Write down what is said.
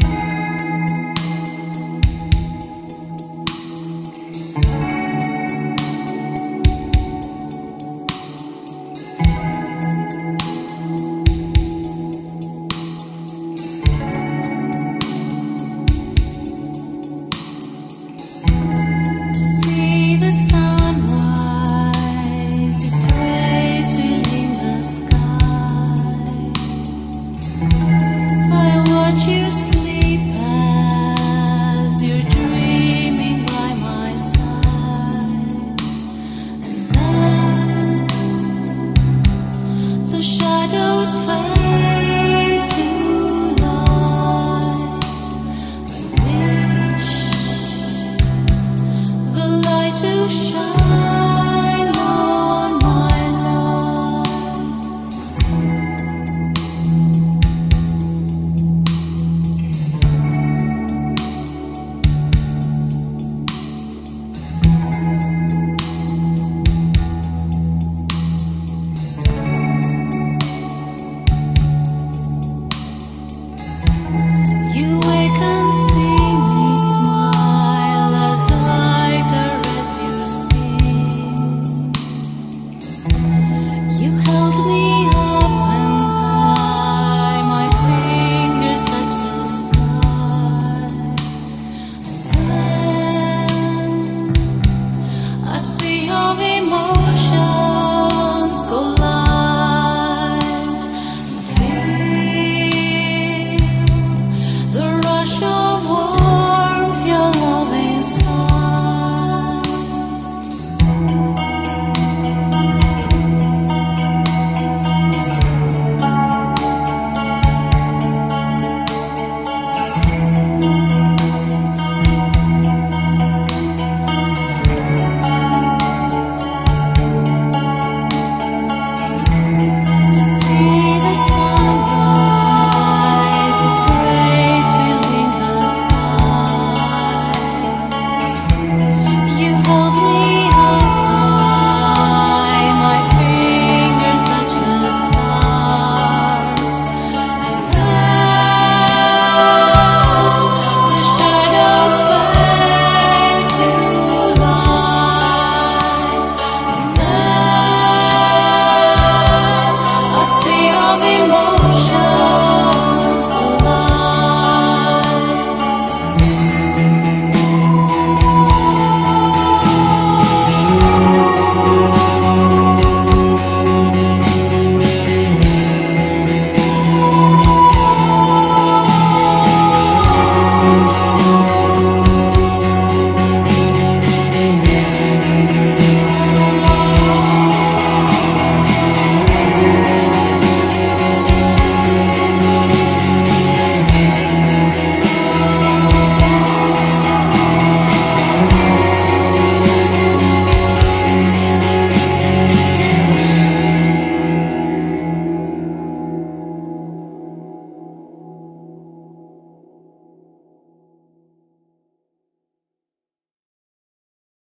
sing. of it.